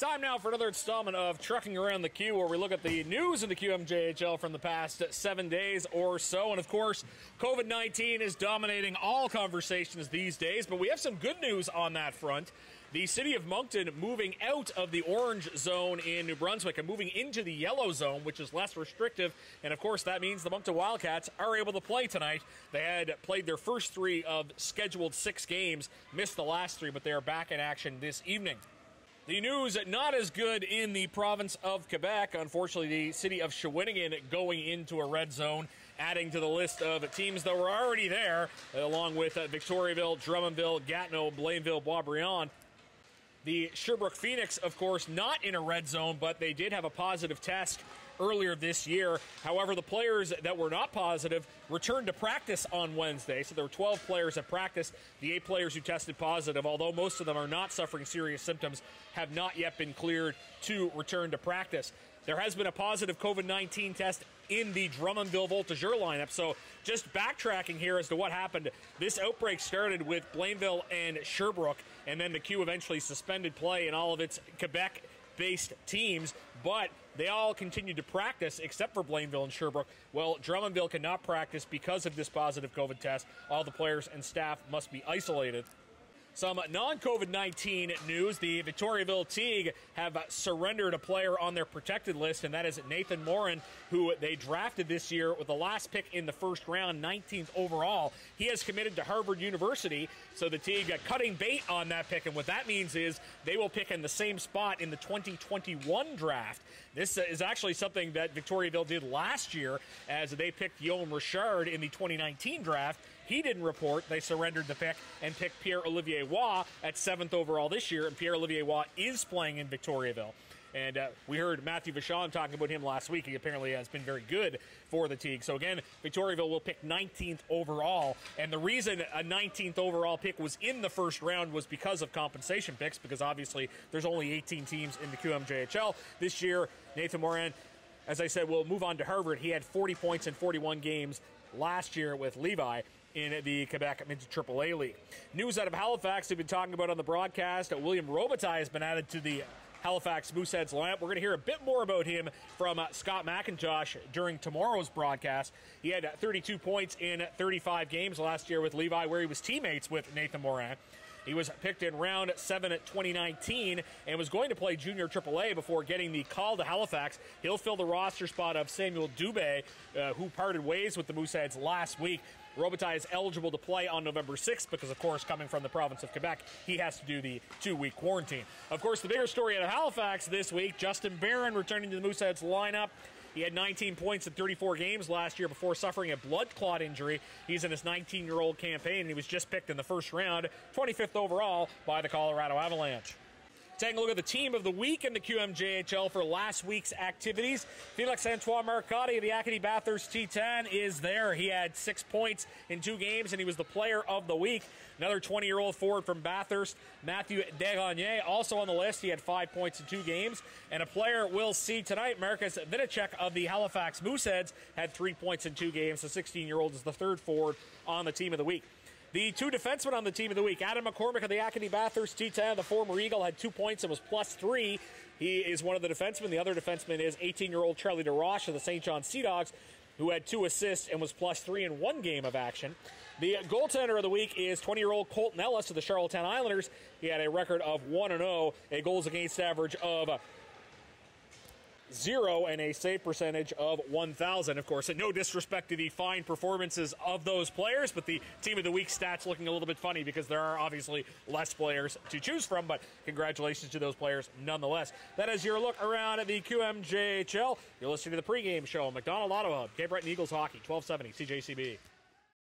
Time now for another installment of Trucking Around the Q, where we look at the news in the QMJHL from the past seven days or so. And of course, COVID 19 is dominating all conversations these days, but we have some good news on that front. The city of Moncton moving out of the orange zone in New Brunswick and moving into the yellow zone, which is less restrictive. And of course, that means the Moncton Wildcats are able to play tonight. They had played their first three of scheduled six games, missed the last three, but they are back in action this evening. The news not as good in the province of Quebec. Unfortunately, the city of Shawinigan going into a red zone, adding to the list of teams that were already there, along with uh, Victoriaville, Drummondville, Gatineau, Blainville, Boisbriand. The Sherbrooke Phoenix, of course, not in a red zone, but they did have a positive test earlier this year. However, the players that were not positive returned to practice on Wednesday. So there were 12 players at practice. The eight players who tested positive, although most of them are not suffering serious symptoms, have not yet been cleared to return to practice. There has been a positive COVID 19 test in the Drummondville Voltigeur lineup. So, just backtracking here as to what happened. This outbreak started with Blainville and Sherbrooke, and then the Q eventually suspended play in all of its Quebec based teams, but they all continued to practice except for Blainville and Sherbrooke. Well, Drummondville cannot practice because of this positive COVID test. All the players and staff must be isolated. Some non COVID 19 news. The Victoriaville Tigres have surrendered a player on their protected list, and that is Nathan Morin, who they drafted this year with the last pick in the first round, 19th overall. He has committed to Harvard University, so the Tigres cutting bait on that pick. And what that means is they will pick in the same spot in the 2021 draft. This is actually something that Victoriaville did last year as they picked Guillaume Richard in the 2019 draft. He didn't report. They surrendered the pick and picked Pierre Olivier Waugh at seventh overall this year. And Pierre Olivier Waugh is playing in Victoriaville. And uh, we heard Matthew Vachon talking about him last week. He apparently has been very good for the Tigres. So again, Victoriaville will pick 19th overall. And the reason a 19th overall pick was in the first round was because of compensation picks, because obviously there's only 18 teams in the QMJHL. This year, Nathan Morin, as I said, will move on to Harvard. He had 40 points in 41 games last year with Lévis in the Quebec Midget AAA League. News out of Halifax, we've been talking about on the broadcast. William Robitaille has been added to the Halifax Mooseheads lineup. We're going to hear a bit more about him from uh, Scott McIntosh during tomorrow's broadcast. He had 32 points in 35 games last year with Lévis, where he was teammates with Nathan Morin. He was picked in round seven at 2019 and was going to play junior AAA before getting the call to Halifax. He'll fill the roster spot of Samuel Dubé, uh, who parted ways with the Mooseheads last week. Robitaille is eligible to play on November 6th because, of course, coming from the province of Quebec, he has to do the two week quarantine. Of course, the bigger story out of Halifax this week Justin Barron returning to the Mooseheads lineup. He had 19 points in 34 games last year before suffering a blood clot injury. He's in his 19 year old campaign, and he was just picked in the first round, 25th overall by the Colorado Avalanche. Taking a look at the team of the week in the QMJHL for last week's activities. Felix Antoine Marcotty of the Acadie Bathurst Titan is there. He had six points in two games, and he was the player of the week. Another 20 year old forward from Bathurst, Matthew Desgagnés, also on the list. He had five points in two games. And a player we'll see tonight, Markus Vidicek of the Halifax Mooseheads, had three points in two games. The 16 year old is the third forward on the team of the week. The two defensemen on the team of the week, Adam McCormick of the Acadie Bathurst Titan, the former Eagle, had two points and was plus three. He is one of the defensemen. The other defenseman is 18 year old Charlie DesRoches of the Saint John Sea Dogs, who had two assists and was plus three in one game of action. The goaltender of the week is 20 year old Colten Ellis of the Charlottetown Islanders. He had a record of 1 0, a goals against average of zero and a save percentage of 1,000. Of course, and no disrespect to the fine performances of those players, but the team of the week stats looking a little bit funny because there are obviously less players to choose from. But congratulations to those players nonetheless. That is your look around at the QMJHL. You're listening to the pregame show, McDonald Auto Hub, Cape Breton Eagles Hockey, 1270 CJCB.